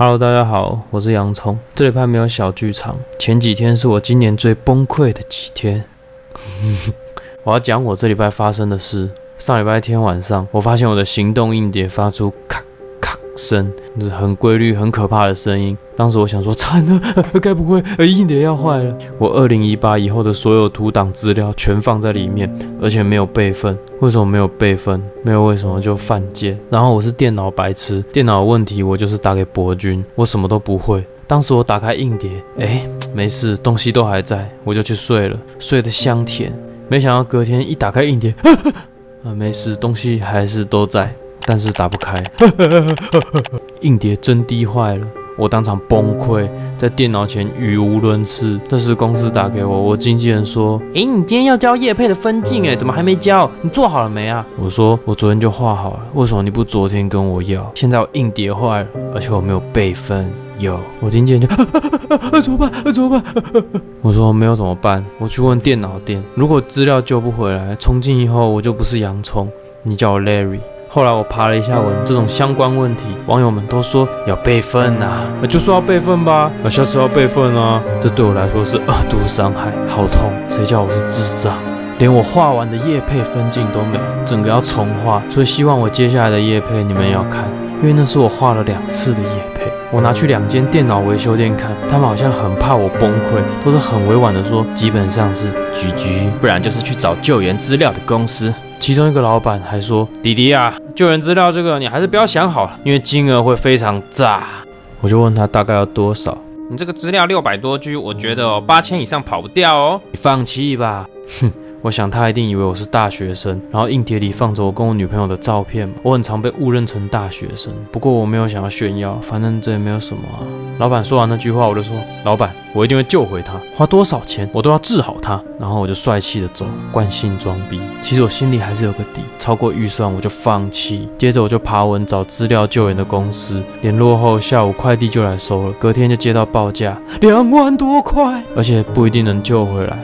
Hello，大家好，我是洋葱。这礼拜没有小剧场，前几天是我今年最崩溃的几天。我要讲我这礼拜发生的事。上礼拜天晚上，我发现我的行动硬碟发出咔咔声，是很规律、很可怕的声音。当时我想说，惨了，该不会硬碟要坏了？我二零一八以后的所有图档资料全放在里面，而且没有备份。为什么没有备份？没有为什么就犯贱？然后我是电脑白痴，电脑问题我就是打给博君，我什么都不会。当时我打开硬碟，哎，没事，东西都还在，我就去睡了，睡得香甜。没想到隔天一打开硬碟。啊，没事，东西还是都在，但是打不开。硬碟真滴坏了，我当场崩溃，在电脑前语无伦次。这时公司打给我，我经纪人说：“诶，你今天要交叶配的分镜，诶，怎么还没交？你做好了没啊？”我说：“我昨天就画好了，为什么你不昨天跟我要？现在我硬碟坏了，而且我没有备份。”有，我经纪人就 怎么办？怎么办？我说没有怎么办？我去问电脑店，如果资料救不回来，从今以后我就不是洋葱，你叫我 Larry。后来我爬了一下文，这种相关问题，网友们都说要备份呐，那就说要备份吧，那下次要备份啊。这对我来说是二度伤害，好痛！谁叫我是智障？连我画完的叶配分镜都没，整个要重画。所以希望我接下来的叶配你们要看，因为那是我画了两次的叶配。我拿去两间电脑维修店看，他们好像很怕我崩溃，都是很委婉的说，基本上是 GG，不然就是去找救援资料的公司。其中一个老板还说：“弟弟啊，救援资料这个你还是不要想好了，因为金额会非常炸。”我就问他大概要多少？你这个资料六百多 G，我觉得哦八千以上跑不掉哦，你放弃吧。哼。我想他一定以为我是大学生，然后硬碟里放着我跟我女朋友的照片。我很常被误认成大学生，不过我没有想要炫耀，反正这也没有什么啊。老板说完那句话，我就说：“老板，我一定会救回他，花多少钱我都要治好他。”然后我就帅气的走，惯性装逼。其实我心里还是有个底，超过预算我就放弃。接着我就爬文找资料救援的公司，联络后下午快递就来收了，隔天就接到报价两万多块，而且不一定能救回来。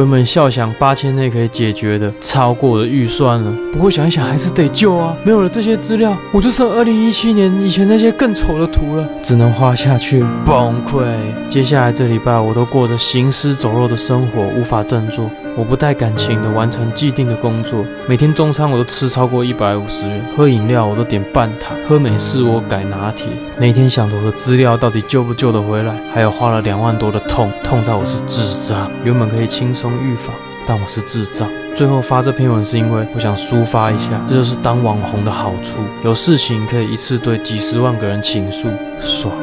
原本笑想八千内可以解决的，超过我的预算了。不过想一想还是得救啊！没有了这些资料，我就剩二零一七年以前那些更丑的图了，只能画下去，崩溃。接下来这礼拜我都过着行尸走肉的生活，无法振作。我不带感情的完成既定的工作，每天中餐我都吃超过一百五十元，喝饮料我都点半糖，喝美式我改拿铁。每天想着我的资料到底救不救得回来，还有花了两万多的痛，痛在我是智障，原本可以轻松预防，但我是智障。最后发这篇文是因为我想抒发一下，这就是当网红的好处，有事情可以一次对几十万个人倾诉，爽。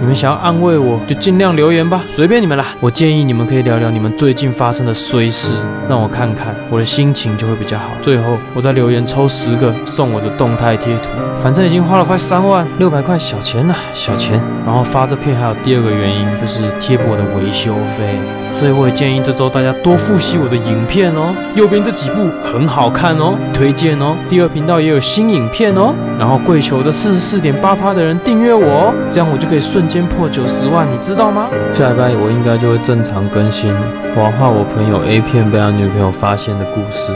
你们想要安慰我，就尽量留言吧，随便你们啦。我建议你们可以聊聊你们最近发生的衰事，让我看看，我的心情就会比较好。最后，我再留言抽十个送我的动态贴图，反正已经花了快三万六百块小钱了，小钱。然后发这片还有第二个原因，就是贴补我的维修费。所以我也建议这周大家多复习我的影片哦，右边这几部很好看哦，推荐哦。第二频道也有新影片哦，然后跪求着四十四点八趴的人订阅我，这样我就可以瞬间破九十万，你知道吗？下礼拜我应该就会正常更新，我要画我朋友 A 片被他女朋友发现的故事。